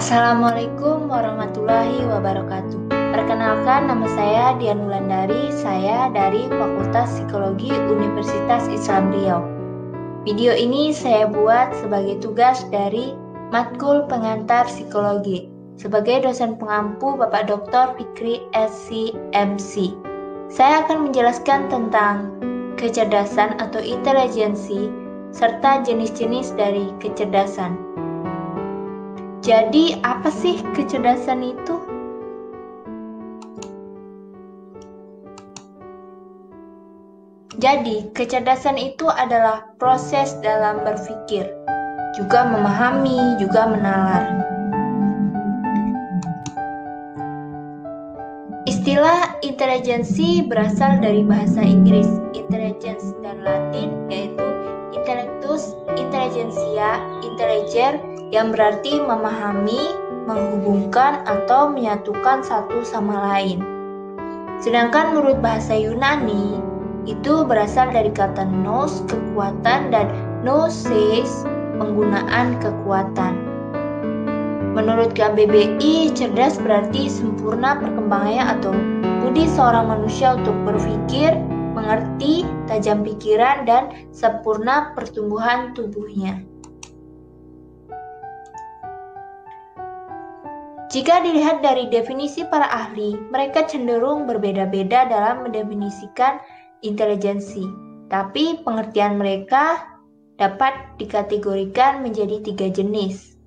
Assalamualaikum warahmatullahi wabarakatuh. Perkenalkan nama saya Dian Wulandari, saya dari Fakultas Psikologi Universitas Islam Riau. Video ini saya buat sebagai tugas dari Matkul Pengantar Psikologi sebagai dosen pengampu Bapak Dr. Fikri SCMC. Saya akan menjelaskan tentang kecerdasan atau intelijensi serta jenis-jenis dari kecerdasan. Jadi, apa sih kecerdasan itu? Jadi, kecerdasan itu adalah proses dalam berpikir, juga memahami, juga menalar. Istilah intelijensi berasal dari bahasa Inggris intelligence dan Latin yaitu intellectus, intelligentsia, intelliger yang berarti memahami, menghubungkan atau menyatukan satu sama lain. Sedangkan menurut bahasa Yunani, itu berasal dari kata nous, kekuatan, dan gnosis, penggunaan kekuatan. Menurut KBBI, cerdas berarti sempurna perkembangannya atau budi seorang manusia untuk berpikir, mengerti, tajam pikiran, dan sempurna pertumbuhan tubuhnya. Jika dilihat dari definisi para ahli, mereka cenderung berbeda-beda dalam mendefinisikan intelijensi, tapi pengertian mereka dapat dikategorikan menjadi tiga jenis.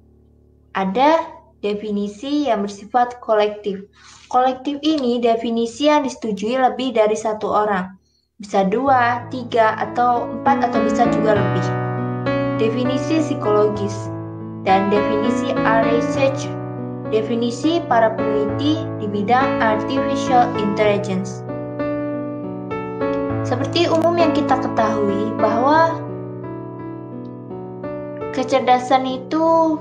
Ada definisi yang bersifat kolektif. Kolektif ini definisi yang disetujui lebih dari satu orang, bisa dua, tiga, atau empat, atau bisa juga lebih. Definisi psikologis dan definisi research, definisi para peneliti di bidang artificial intelligence. Seperti umum yang kita ketahui bahwa kecerdasan itu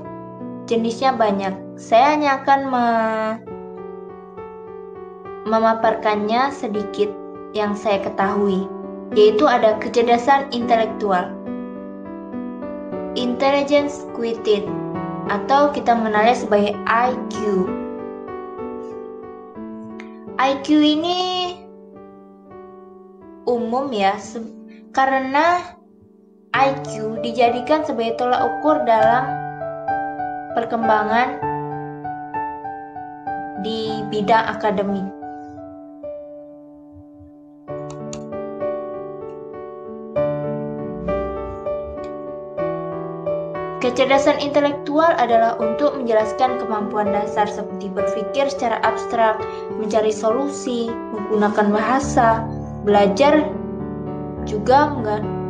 jenisnya banyak. Saya hanya akan me memaparkannya sedikit yang saya ketahui, yaitu ada kecerdasan intelektual, intelligence quotient, atau kita mengenalnya sebagai IQ. IQ ini umum ya karena IQ dijadikan sebagai tolak ukur dalam perkembangan di bidang akademik. Kecerdasan intelektual adalah untuk menjelaskan kemampuan dasar seperti berpikir secara abstrak, mencari solusi, menggunakan bahasa, Belajar juga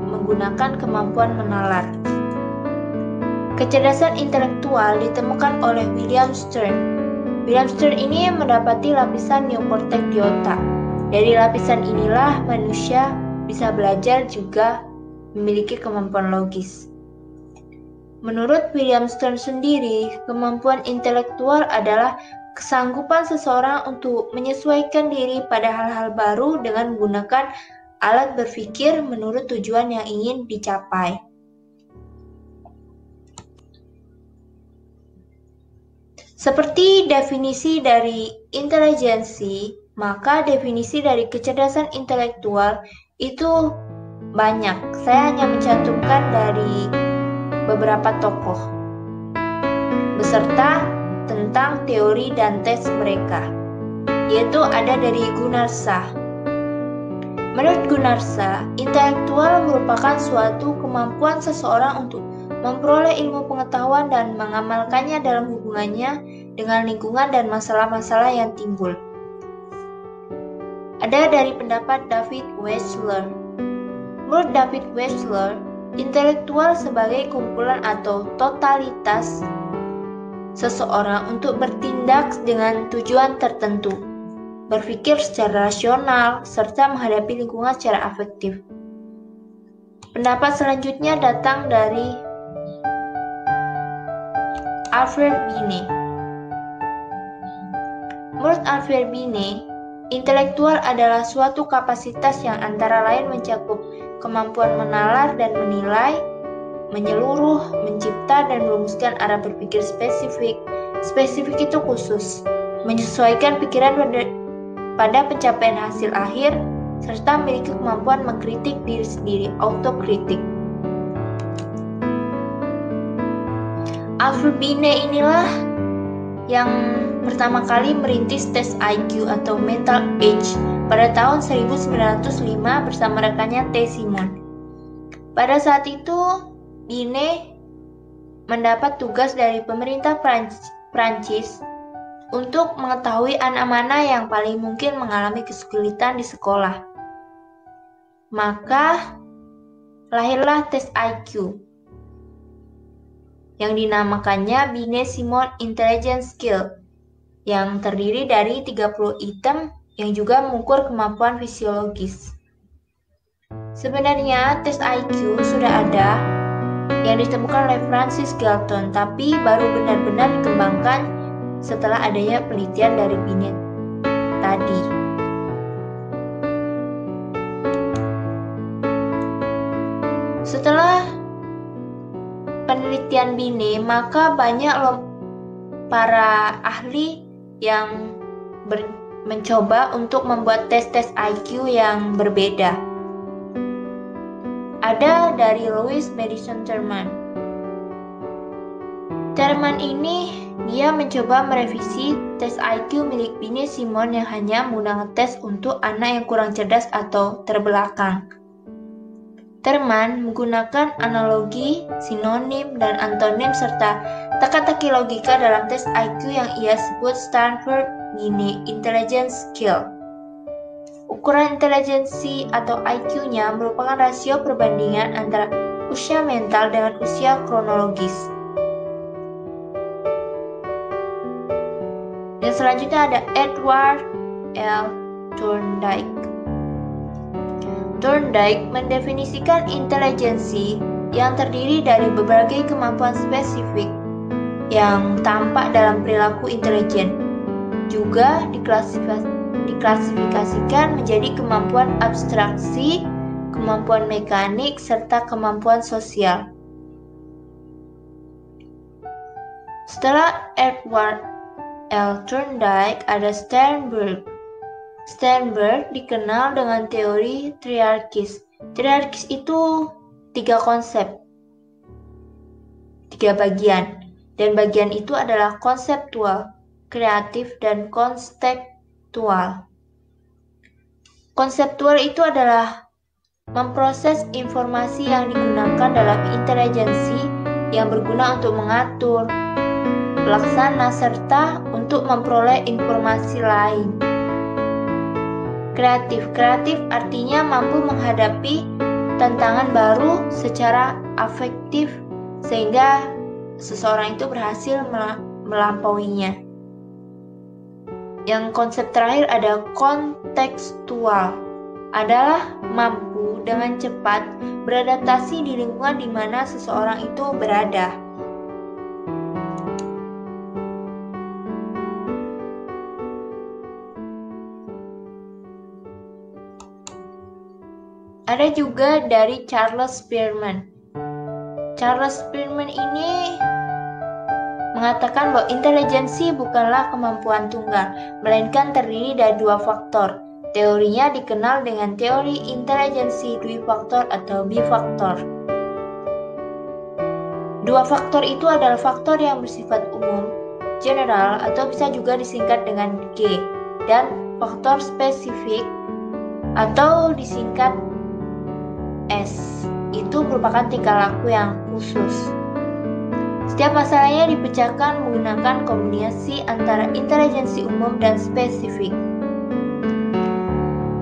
menggunakan kemampuan menalar. Kecerdasan intelektual ditemukan oleh William Stern. William Stern ini mendapati lapisan neokortek di otak. Dari lapisan inilah manusia bisa belajar juga memiliki kemampuan logis. Menurut William Stern sendiri, kemampuan intelektual adalah kesanggupan seseorang untuk menyesuaikan diri pada hal-hal baru dengan menggunakan alat berpikir menurut tujuan yang ingin dicapai. Seperti definisi dari intelijensi, maka definisi dari kecerdasan intelektual itu banyak. Saya hanya mencantumkan dari beberapa tokoh beserta tentang teori dan tes mereka, yaitu ada dari Gunarsa. Menurut Gunarsa, intelektual merupakan suatu kemampuan seseorang untuk memperoleh ilmu pengetahuan dan mengamalkannya dalam hubungannya dengan lingkungan dan masalah-masalah yang timbul. Ada dari pendapat David Wechsler. Menurut David Wechsler, intelektual sebagai kumpulan atau totalitas seseorang untuk bertindak dengan tujuan tertentu, berpikir secara rasional, serta menghadapi lingkungan secara afektif. Pendapat selanjutnya datang dari Alfred Binet. Menurut Alfred Binet, intelektual adalah suatu kapasitas yang antara lain mencakup kemampuan menalar dan menilai, menyeluruh, mencipta dan merumuskan arah berpikir spesifik, Spesifik itu khusus, menyesuaikan pikiran pada pencapaian hasil akhir, serta memiliki kemampuan mengkritik diri sendiri, autokritik. Alfred Binet inilah yang pertama kali merintis tes IQ atau Mental Age pada tahun 1905 bersama rekannya T. Simon. Pada saat itu, Binet mendapat tugas dari pemerintah Prancis untuk mengetahui anak mana yang paling mungkin mengalami kesulitan di sekolah. Maka lahirlah tes IQ yang dinamakannya Binet Simon Intelligence Skill yang terdiri dari 30 item yang juga mengukur kemampuan fisiologis. Sebenarnya tes IQ sudah ada yang ditemukan oleh Francis Galton, tapi baru benar-benar dikembangkan setelah adanya penelitian dari Binet tadi. Setelah penelitian Binet, maka banyak para ahli yang ber, mencoba untuk membuat tes-tes IQ yang berbeda ada dari Louis Madison Thurman. Thurman ini dia mencoba merevisi tes IQ milik Binet Simon yang hanya menggunakan tes untuk anak yang kurang cerdas atau terbelakang. Thurman menggunakan analogi, sinonim, dan antonim serta teka-teki logika dalam tes IQ yang ia sebut Stanford Binet Intelligence Skill. Ukuran intelijensi atau IQ-nya merupakan rasio perbandingan antara usia mental dengan usia kronologis. Dan selanjutnya ada Edward L. Thorndike. Thorndike mendefinisikan intelijensi yang terdiri dari berbagai kemampuan spesifik yang tampak dalam perilaku intelijen, juga diklasifikasi diklasifikasikan menjadi kemampuan abstraksi, kemampuan mekanik, serta kemampuan sosial. Setelah Edward L. Thorndike ada Sternberg. Sternberg dikenal dengan teori triarkis. Triarkis itu tiga konsep, tiga bagian, dan bagian itu adalah konseptual, kreatif, dan konseptual. Konseptual itu adalah memproses informasi yang digunakan dalam intelijensi yang berguna untuk mengatur, pelaksana, serta untuk memperoleh informasi lain. Kreatif kreatif artinya mampu menghadapi tantangan baru secara afektif sehingga seseorang itu berhasil melampauinya. Yang konsep terakhir ada kontekstual, adalah mampu dengan cepat beradaptasi di lingkungan di mana seseorang itu berada. Ada juga dari Charles Spearman. Charles Spearman ini mengatakan bahwa intelijensi bukanlah kemampuan tunggal, melainkan terdiri dari dua faktor. Teorinya dikenal dengan teori intelijensi faktor atau bifaktor. Dua faktor itu adalah faktor yang bersifat umum, general, atau bisa juga disingkat dengan G, dan faktor spesifik atau disingkat S. Itu merupakan tingkah laku yang khusus. Setiap masalahnya dipecahkan menggunakan kombinasi antara intelijensi umum dan spesifik.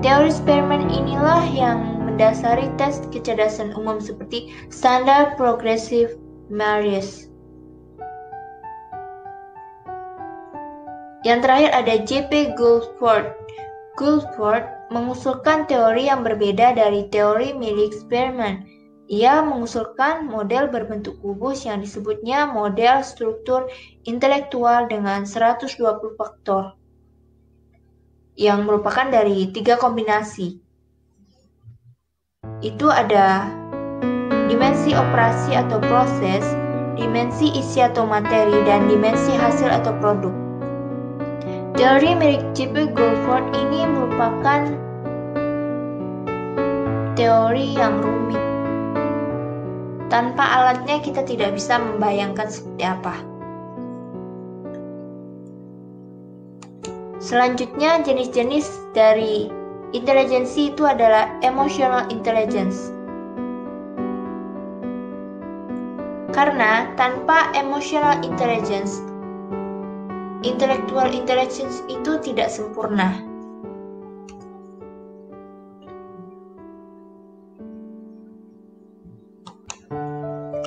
Teori Spearman inilah yang mendasari tes kecerdasan umum seperti standar progressive Marius. Yang terakhir ada J.P. Guilford. Guilford mengusulkan teori yang berbeda dari teori milik Spearman, ia mengusulkan model berbentuk kubus yang disebutnya model struktur intelektual dengan 120 faktor yang merupakan dari tiga kombinasi. Itu ada dimensi operasi atau proses, dimensi isi atau materi, dan dimensi hasil atau produk. Teori milik J.P. Ini merupakan teori yang rumit. Tanpa alatnya kita tidak bisa membayangkan seperti apa. Selanjutnya jenis-jenis dari intelijensi itu adalah emotional intelligence. Karena tanpa emotional intelligence, intellectual intelligence itu tidak sempurna.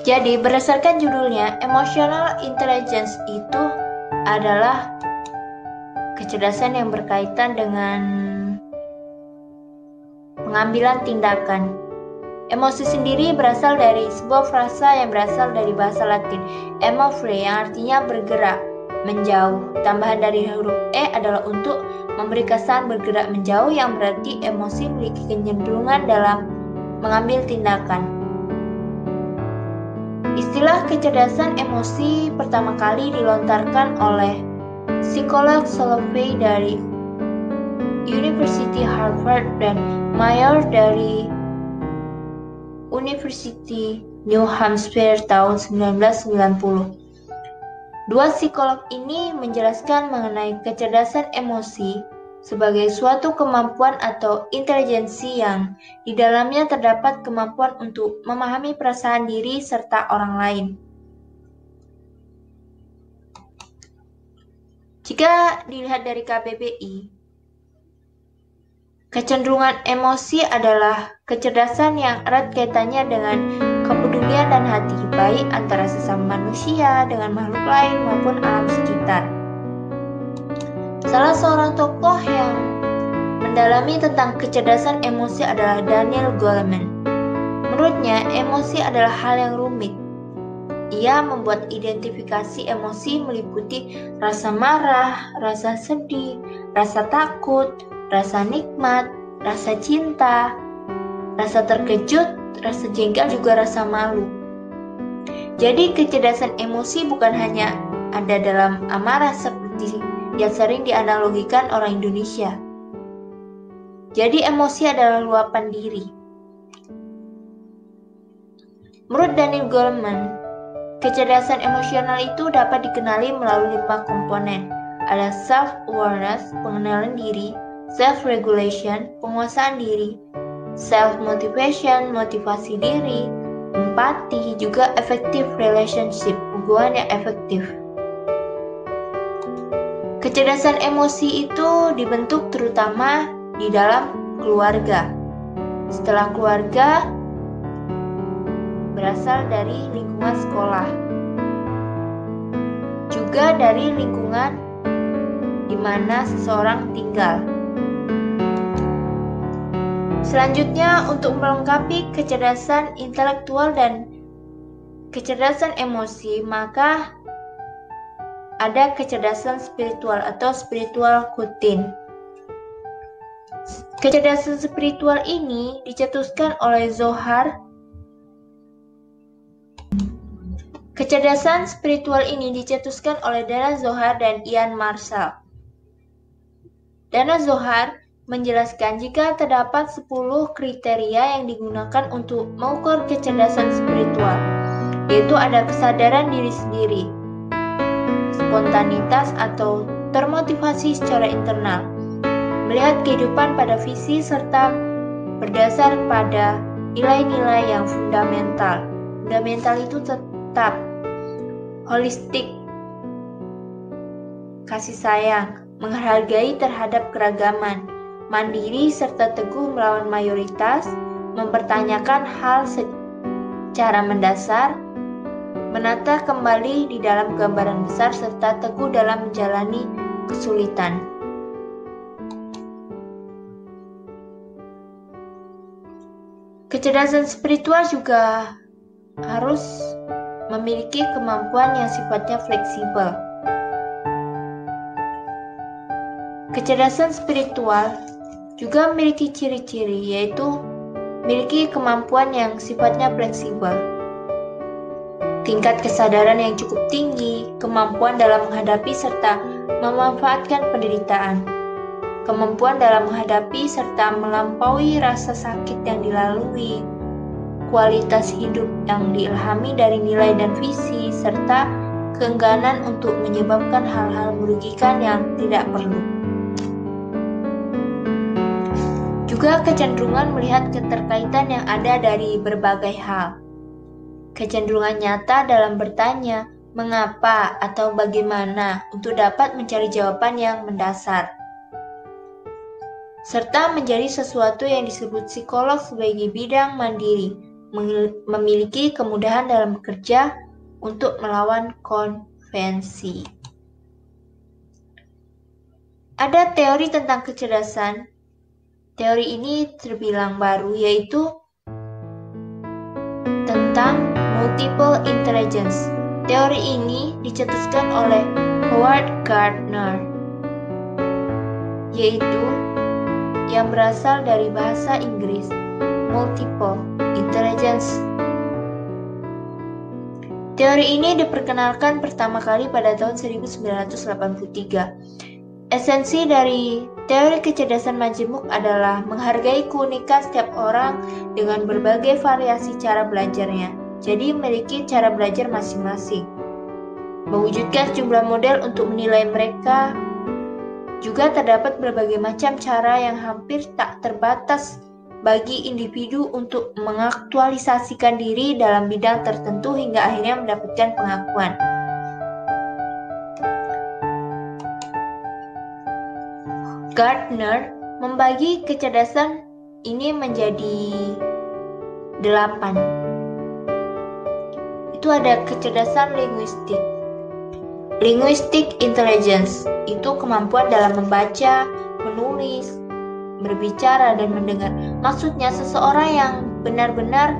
Jadi, berdasarkan judulnya, emotional intelligence itu adalah kecerdasan yang berkaitan dengan pengambilan tindakan. Emosi sendiri berasal dari sebuah frasa yang berasal dari bahasa Latin, emovere, yang artinya bergerak, menjauh. Tambahan dari huruf E adalah untuk memberi kesan bergerak menjauh yang berarti emosi memiliki kecenderungan dalam mengambil tindakan. Istilah kecerdasan emosi pertama kali dilontarkan oleh psikolog Salovey dari University Harvard dan Mayer dari University New Hampshire tahun 1990. Dua psikolog ini menjelaskan mengenai kecerdasan emosi sebagai suatu kemampuan atau intelijensi yang di dalamnya terdapat kemampuan untuk memahami perasaan diri serta orang lain. Jika dilihat dari KBBI, kecenderungan emosi adalah kecerdasan yang erat kaitannya dengan kepedulian dan hati baik antara sesama manusia dengan makhluk lain maupun alam sekitar. Salah seorang tokoh yang mendalami tentang kecerdasan emosi adalah Daniel Goleman. Menurutnya, emosi adalah hal yang rumit. Ia membuat identifikasi emosi meliputi rasa marah, rasa sedih, rasa takut, rasa nikmat, rasa cinta, rasa terkejut, rasa jengkel, juga rasa malu. Jadi, kecerdasan emosi bukan hanya ada dalam amarah seperti yang sering dianalogikan orang Indonesia. Jadi emosi adalah luapan diri. Menurut Daniel Goleman, kecerdasan emosional itu dapat dikenali melalui lima komponen. Ada self-awareness, pengenalan diri, self-regulation, penguasaan diri, self-motivation, motivasi diri, empati, juga effective relationship, hubungan yang efektif. Kecerdasan emosi itu dibentuk terutama di dalam keluarga. Setelah keluarga, berasal dari lingkungan sekolah, juga dari lingkungan di mana seseorang tinggal. Selanjutnya, untuk melengkapi kecerdasan intelektual dan kecerdasan emosi, maka ada kecerdasan spiritual atau spiritual kutin. Kecerdasan spiritual ini dicetuskan oleh Zohar. Kecerdasan spiritual ini dicetuskan oleh Dana Zohar dan Ian Marshall. Dana Zohar menjelaskan jika terdapat 10 kriteria yang digunakan untuk mengukur kecerdasan spiritual, yaitu ada kesadaran diri sendiri, spontanitas atau termotivasi secara internal, melihat kehidupan pada visi serta berdasar pada nilai-nilai yang fundamental. Fundamental itu tetap holistik, kasih sayang, menghargai terhadap keragaman, mandiri serta teguh melawan mayoritas, mempertanyakan hal secara mendasar, menata kembali di dalam gambaran besar serta teguh dalam menjalani kesulitan. Kecerdasan spiritual juga harus memiliki kemampuan yang sifatnya fleksibel. Kecerdasan spiritual juga memiliki ciri-ciri yaitu memiliki kemampuan yang sifatnya fleksibel tingkat kesadaran yang cukup tinggi, kemampuan dalam menghadapi serta memanfaatkan penderitaan, kemampuan dalam menghadapi serta melampaui rasa sakit yang dilalui, kualitas hidup yang diilhami dari nilai dan visi, serta keengganan untuk menyebabkan hal-hal merugikan yang tidak perlu. Juga kecenderungan melihat keterkaitan yang ada dari berbagai hal kecenderungan nyata dalam bertanya mengapa atau bagaimana untuk dapat mencari jawaban yang mendasar. Serta menjadi sesuatu yang disebut psikolog sebagai bidang mandiri, memiliki kemudahan dalam bekerja untuk melawan konvensi. Ada teori tentang kecerdasan. Teori ini terbilang baru, yaitu tentang multiple intelligence. Teori ini dicetuskan oleh Howard Gardner, yaitu yang berasal dari bahasa Inggris multiple intelligence. Teori ini diperkenalkan pertama kali pada tahun 1983 Esensi dari teori kecerdasan majemuk adalah menghargai keunikan setiap orang dengan berbagai variasi cara belajarnya. Jadi memiliki cara belajar masing-masing. Mewujudkan sejumlah model untuk menilai mereka juga terdapat berbagai macam cara yang hampir tak terbatas bagi individu untuk mengaktualisasikan diri dalam bidang tertentu hingga akhirnya mendapatkan pengakuan. Gardner membagi kecerdasan ini menjadi delapan. Itu ada kecerdasan linguistik. Linguistic intelligence itu kemampuan dalam membaca, menulis, berbicara, dan mendengar. Maksudnya seseorang yang benar-benar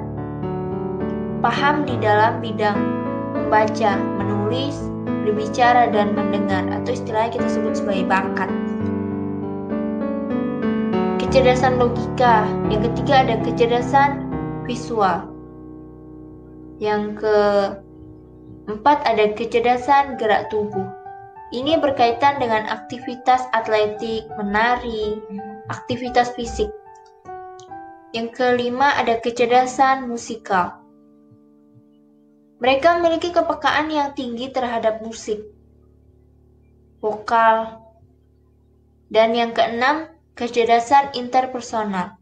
paham di dalam bidang membaca, menulis, berbicara, dan mendengar, atau istilahnya kita sebut sebagai bakat kecerdasan logika. Yang ketiga ada kecerdasan visual. Yang keempat ada kecerdasan gerak tubuh. Ini berkaitan dengan aktivitas atletik, menari, aktivitas fisik. Yang kelima ada kecerdasan musikal. Mereka memiliki kepekaan yang tinggi terhadap musik, vokal, dan yang keenam kecerdasan interpersonal.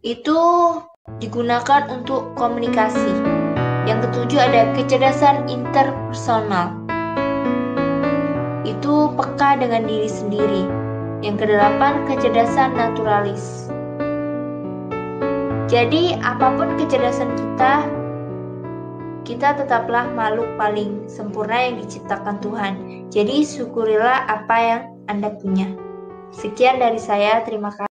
Itu digunakan untuk komunikasi. Yang ketujuh ada kecerdasan interpersonal. Itu peka dengan diri sendiri. Yang kedelapan kecerdasan naturalis. Jadi apa pun kecerdasan kita, kita tetaplah makhluk paling sempurna yang diciptakan Tuhan. Jadi syukurilah apa yang Anda punya. Sekian dari saya, terima kasih.